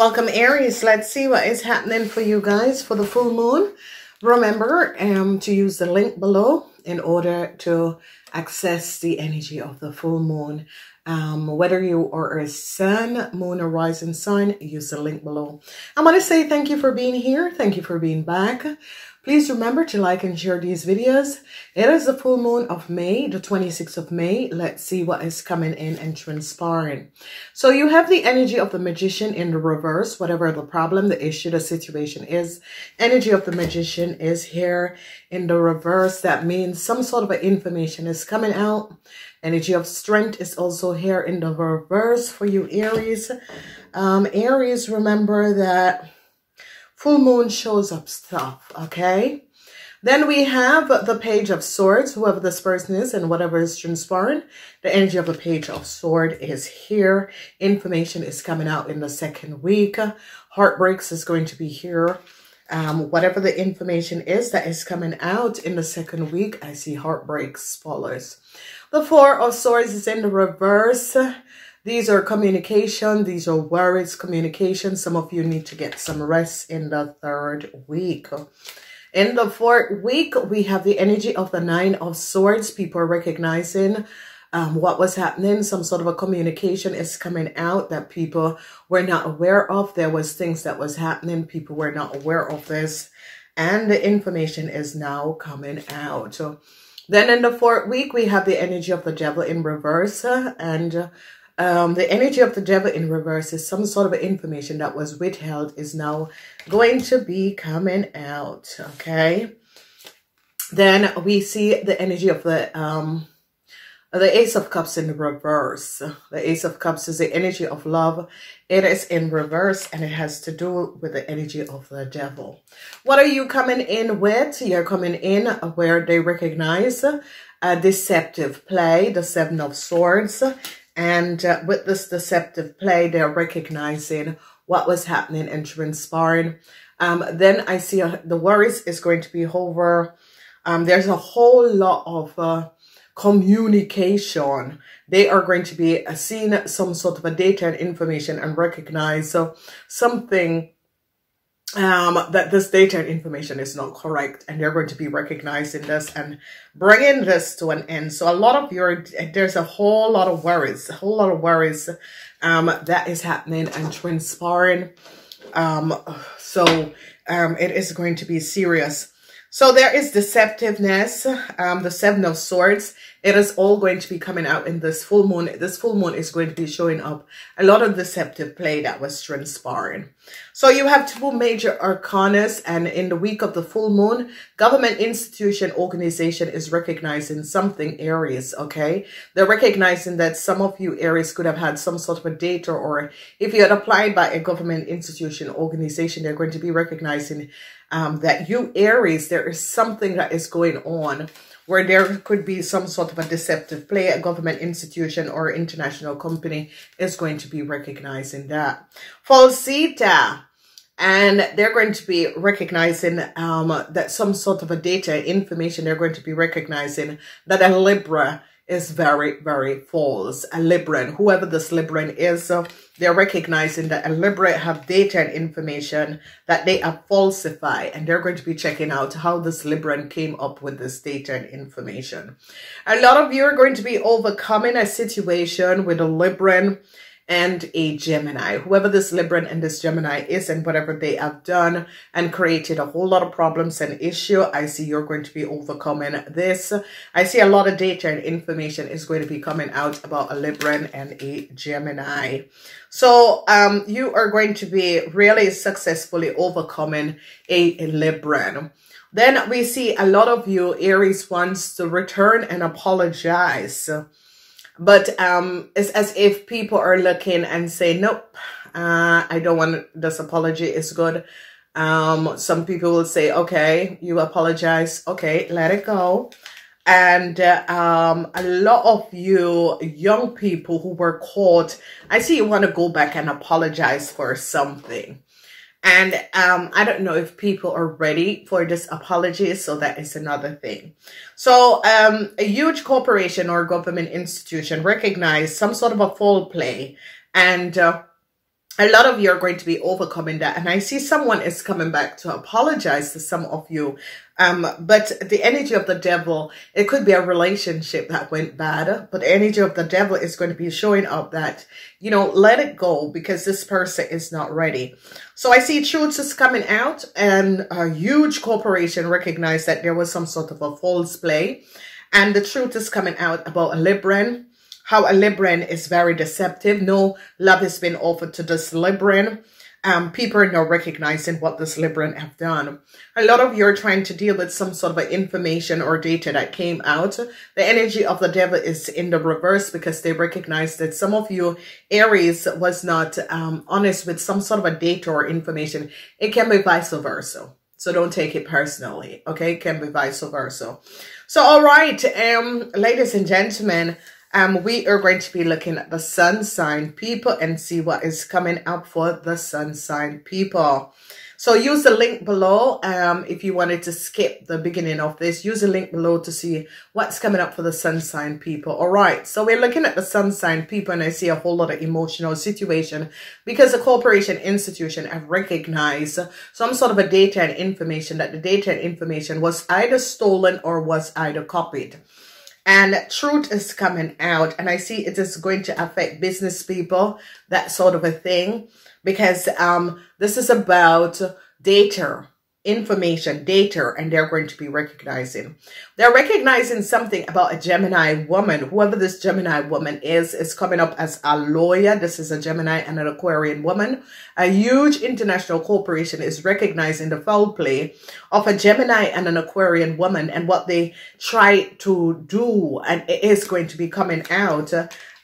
Welcome Aries. Let's see what is happening for you guys for the full moon. Remember um, to use the link below in order to access the energy of the full moon. Um, whether you are a sun, moon, or rising sign, use the link below. I want to say thank you for being here. Thank you for being back. Please remember to like and share these videos. It is the full moon of May, the 26th of May. Let's see what is coming in and transpiring. So you have the energy of the magician in the reverse, whatever the problem, the issue, the situation is. Energy of the magician is here in the reverse. That means some sort of information is coming out. Energy of strength is also here in the reverse for you, Aries. Um, Aries, remember that Full moon shows up stuff, okay? Then we have the page of swords, whoever this person is and whatever is transpiring. The energy of the page of sword is here. Information is coming out in the second week. Heartbreaks is going to be here. Um, whatever the information is that is coming out in the second week, I see heartbreaks follows. The four of swords is in the reverse. These are communication. These are worries, communication. Some of you need to get some rest in the third week. In the fourth week, we have the energy of the Nine of Swords. People recognizing um, what was happening. Some sort of a communication is coming out that people were not aware of. There was things that was happening. People were not aware of this. And the information is now coming out. Then in the fourth week, we have the energy of the devil in reverse. And um, the energy of the devil in reverse is some sort of information that was withheld is now going to be coming out. Okay. Then we see the energy of the um, the Ace of Cups in reverse. The Ace of Cups is the energy of love. It is in reverse and it has to do with the energy of the devil. What are you coming in with? You're coming in where they recognize a deceptive play, the Seven of Swords. And uh, with this deceptive play, they're recognizing what was happening and transpiring. Um, then I see uh, the worries is going to be over. Um, there's a whole lot of uh, communication. They are going to be uh, seeing some sort of a data and information and recognize so something um, that this data and information is not correct and they're going to be recognizing this and bringing this to an end. So a lot of your, there's a whole lot of worries, a whole lot of worries um, that is happening and transpiring. Um, so um, it is going to be serious. So there is deceptiveness, um, the seven of swords. It is all going to be coming out in this full moon. This full moon is going to be showing up a lot of deceptive play that was transpiring. So you have two major arcanas and in the week of the full moon, government institution organization is recognizing something Aries, okay? They're recognizing that some of you Aries could have had some sort of a data or if you had applied by a government institution organization, they're going to be recognizing um, that you Aries, there is something that is going on where there could be some sort of a deceptive play, a government institution or international company is going to be recognizing that. Falsita, and they're going to be recognizing um, that some sort of a data information, they're going to be recognizing that a Libra is very, very false. A Libran, whoever this Libran is, uh, they're recognizing that a Libra have data and information that they have falsified, and they're going to be checking out how this Libran came up with this data and information. A lot of you are going to be overcoming a situation with a Libran and a Gemini. Whoever this Libran and this Gemini is and whatever they have done and created a whole lot of problems and issue, I see you're going to be overcoming this. I see a lot of data and information is going to be coming out about a Libran and a Gemini. So um, you are going to be really successfully overcoming a, a Libran. Then we see a lot of you, Aries, wants to return and apologize. But um, it's as if people are looking and say, nope, uh, I don't want this apology is good. Um, some people will say, okay, you apologize. Okay, let it go. And uh, um, a lot of you young people who were caught, I see you want to go back and apologize for something. And um, I don't know if people are ready for this apology, so that is another thing. So um, a huge corporation or government institution recognized some sort of a foul play and uh, a lot of you are going to be overcoming that. And I see someone is coming back to apologize to some of you. Um, but the energy of the devil, it could be a relationship that went bad, but the energy of the devil is going to be showing up that, you know, let it go because this person is not ready. So I see truths is coming out and a huge corporation recognized that there was some sort of a false play. And the truth is coming out about a Libran how a Libran is very deceptive. No love has been offered to this Libran. Um, people are now recognizing what this Libran have done. A lot of you are trying to deal with some sort of information or data that came out. The energy of the devil is in the reverse because they recognize that some of you Aries was not um, honest with some sort of a data or information. It can be vice versa. So don't take it personally. Okay. It can be vice versa. So, all right. Um, ladies and gentlemen, um, we are going to be looking at the sun sign people and see what is coming up for the sun sign people. So use the link below. Um, if you wanted to skip the beginning of this, use the link below to see what's coming up for the sun sign people. All right. So we're looking at the sun sign people and I see a whole lot of emotional situation because the corporation institution have recognized some sort of a data and information that the data and information was either stolen or was either copied and truth is coming out and i see it is going to affect business people that sort of a thing because um this is about data information, data, and they're going to be recognizing. They're recognizing something about a Gemini woman. Whoever this Gemini woman is, is coming up as a lawyer. This is a Gemini and an Aquarian woman. A huge international corporation is recognizing the foul play of a Gemini and an Aquarian woman and what they try to do. And it is going to be coming out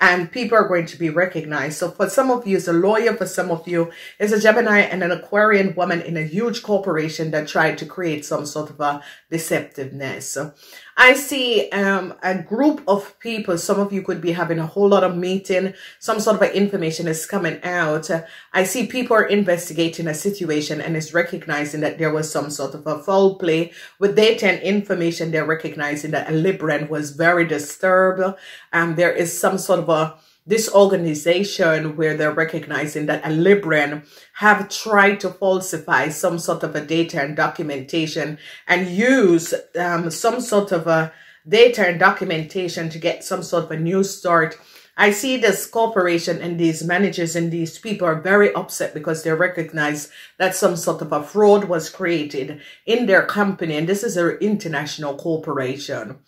and people are going to be recognized. So for some of you, it's a lawyer. For some of you, it's a Gemini and an Aquarian woman in a huge corporation that tried to create some sort of a deceptiveness. I see um, a group of people. Some of you could be having a whole lot of meeting. Some sort of information is coming out. I see people are investigating a situation and is recognizing that there was some sort of a foul play with data and information. They're recognizing that a Libran was very disturbed. Um, there is some sort of a this organization where they're recognizing that a Libran have tried to falsify some sort of a data and documentation and use um, some sort of a data and documentation to get some sort of a new start. I see this corporation and these managers and these people are very upset because they recognize that some sort of a fraud was created in their company. And this is an international corporation.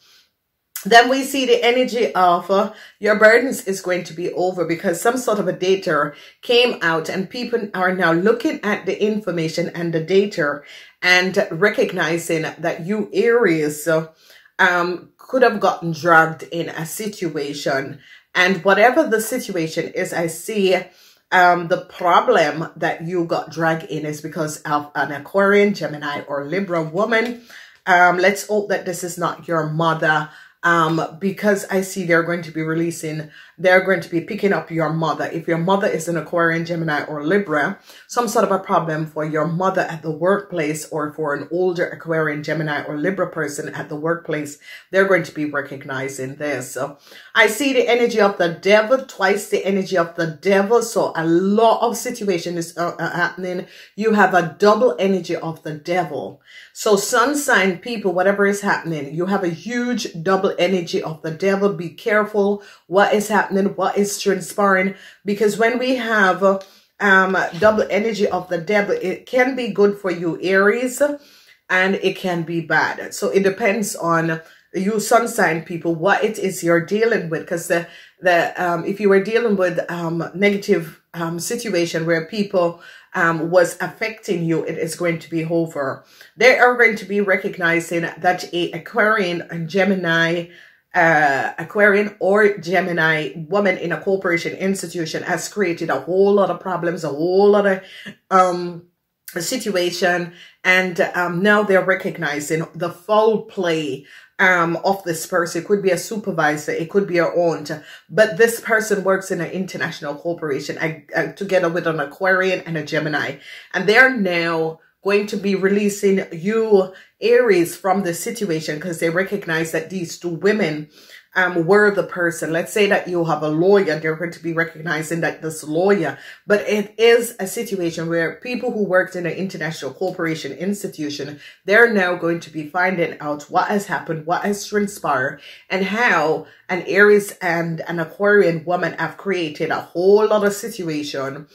Then we see the energy of uh, your burdens is going to be over because some sort of a data came out and people are now looking at the information and the data and recognizing that you Aries uh, um, could have gotten dragged in a situation. And whatever the situation is, I see um, the problem that you got dragged in is because of an Aquarian, Gemini, or Libra woman. Um, let's hope that this is not your mother um, because I see they're going to be releasing, they're going to be picking up your mother. If your mother is an Aquarian, Gemini, or Libra, some sort of a problem for your mother at the workplace or for an older Aquarian, Gemini, or Libra person at the workplace, they're going to be recognizing this. So I see the energy of the devil, twice the energy of the devil. So a lot of situation is uh, uh, happening. You have a double energy of the devil. So sun sign people, whatever is happening, you have a huge double energy of the devil. Be careful what is happening, what is transpiring, because when we have um, double energy of the devil, it can be good for you, Aries, and it can be bad. So it depends on you sun sign people what it is you're dealing with because the the um if you were dealing with um negative um situation where people um was affecting you it is going to be over. They are going to be recognizing that a aquarian and gemini uh, Aquarian or Gemini woman in a corporation institution has created a whole lot of problems, a whole lot of um, situation, and um, now they're recognizing the foul play um, of this person. It could be a supervisor, it could be your aunt, but this person works in an international corporation uh, uh, together with an Aquarian and a Gemini, and they're now going to be releasing you Aries from the situation because they recognize that these two women um, were the person. Let's say that you have a lawyer, they're going to be recognizing that this lawyer, but it is a situation where people who worked in an international corporation institution, they're now going to be finding out what has happened, what has transpired, and how an Aries and an Aquarian woman have created a whole lot of situation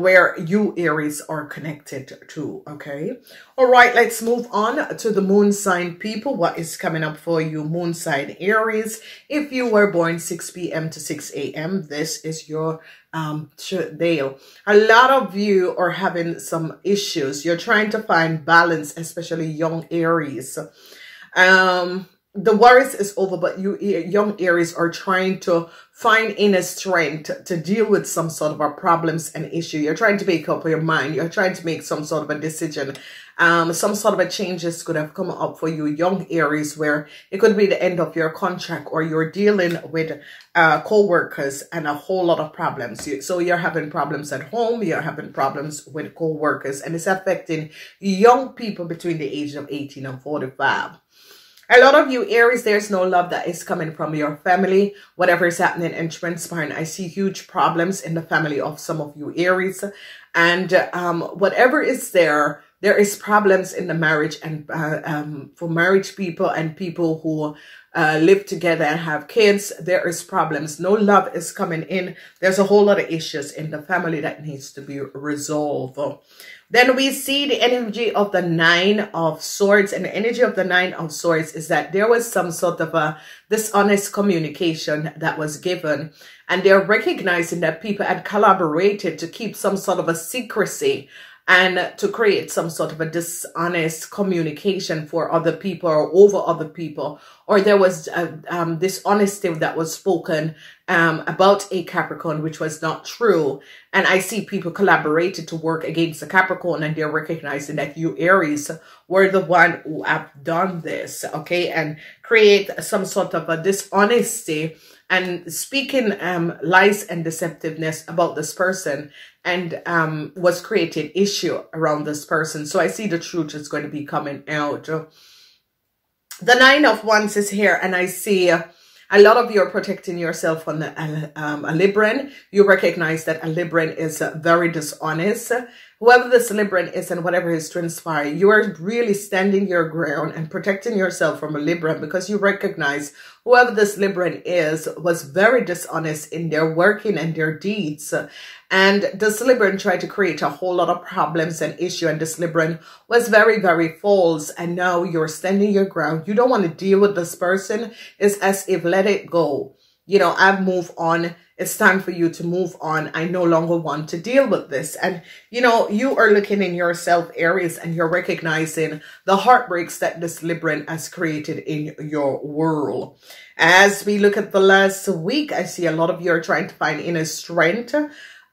where you Aries are connected to, okay? All right, let's move on to the moon sign people. What is coming up for you, moon sign Aries? If you were born 6 p.m. to 6 a.m., this is your um day. A lot of you are having some issues. You're trying to find balance, especially young Aries. Um, the worries is over, but you young Aries are trying to find inner strength to deal with some sort of a problems and issue. You're trying to make up your mind. You're trying to make some sort of a decision. Um, some sort of a changes could have come up for you, young Aries, where it could be the end of your contract or you're dealing with uh, co-workers and a whole lot of problems. So you're having problems at home, you're having problems with co-workers, and it's affecting young people between the age of 18 and 45. A lot of you Aries, there's no love that is coming from your family. Whatever is happening and transpiring, I see huge problems in the family of some of you Aries. And um, whatever is there, there is problems in the marriage and uh, um, for marriage people and people who uh, live together and have kids, there is problems. No love is coming in. There's a whole lot of issues in the family that needs to be resolved. Then we see the energy of the nine of swords and the energy of the nine of swords is that there was some sort of a dishonest communication that was given and they're recognizing that people had collaborated to keep some sort of a secrecy and to create some sort of a dishonest communication for other people or over other people, or there was a, um, dishonesty that was spoken um, about a Capricorn, which was not true. And I see people collaborated to work against the Capricorn, and they're recognizing that you Aries were the one who have done this, okay, and create some sort of a dishonesty and speaking um, lies and deceptiveness about this person and um, was created issue around this person. So I see the truth is going to be coming out. The nine of wands is here and I see a lot of you are protecting yourself from a, um, a Libran. You recognize that a Libran is very dishonest whoever this Libran is and whatever is transpiring, you are really standing your ground and protecting yourself from a Libran because you recognize whoever this Libran is was very dishonest in their working and their deeds. And this Libran tried to create a whole lot of problems and issue. And this Libran was very, very false. And now you're standing your ground. You don't want to deal with this person. It's as if let it go. You know, I've moved on it's time for you to move on. I no longer want to deal with this. And, you know, you are looking in yourself Aries and you're recognizing the heartbreaks that this Libran has created in your world. As we look at the last week, I see a lot of you are trying to find inner strength.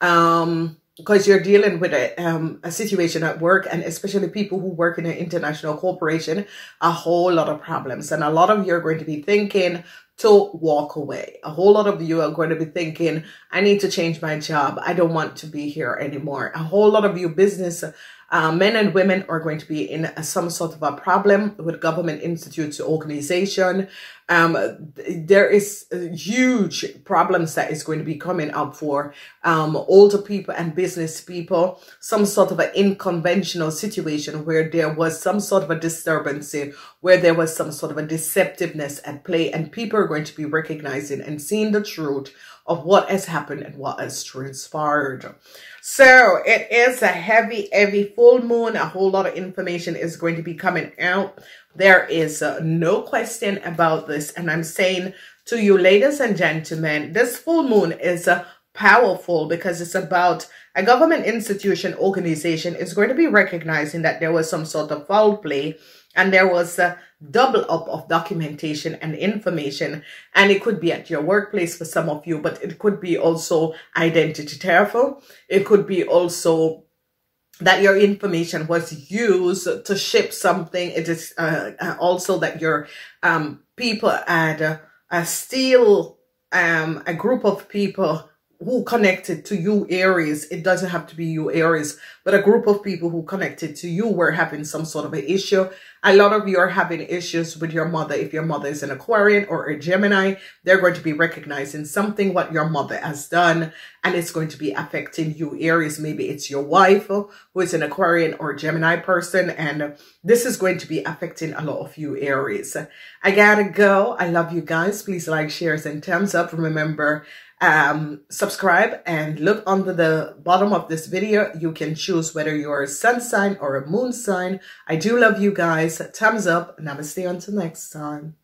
Um, because you're dealing with a, um, a situation at work and especially people who work in an international corporation, a whole lot of problems. And a lot of you are going to be thinking, to walk away. A whole lot of you are going to be thinking, I need to change my job. I don't want to be here anymore. A whole lot of you business uh, men and women are going to be in a, some sort of a problem with government institutes organization. Um, there is huge problems that is going to be coming up for um, older people and business people. Some sort of an unconventional situation where there was some sort of a disturbance, where there was some sort of a deceptiveness at play, and people are going to be recognizing and seeing the truth of what has happened and what has transpired. So it is a heavy, heavy full moon. A whole lot of information is going to be coming out. There is uh, no question about this. And I'm saying to you, ladies and gentlemen, this full moon is uh, powerful because it's about a government institution organization is going to be recognizing that there was some sort of foul play and there was a double up of documentation and information and it could be at your workplace for some of you but it could be also identity theft it could be also that your information was used to ship something. It is uh, uh also that your um, people had uh, uh, steal um, a group of people who connected to you Aries, it doesn't have to be you Aries, but a group of people who connected to you were having some sort of an issue A lot of you are having issues with your mother. If your mother is an Aquarian or a Gemini, they're going to be recognizing something what your mother has done and it's going to be affecting you Aries. Maybe it's your wife uh, who is an Aquarian or Gemini person and this is going to be affecting a lot of you Aries. I gotta go. I love you guys. Please like, shares and thumbs up. Remember, um, subscribe and look under the bottom of this video. You can choose whether you're a sun sign or a moon sign. I do love you guys. Thumbs up. Namaste until next time.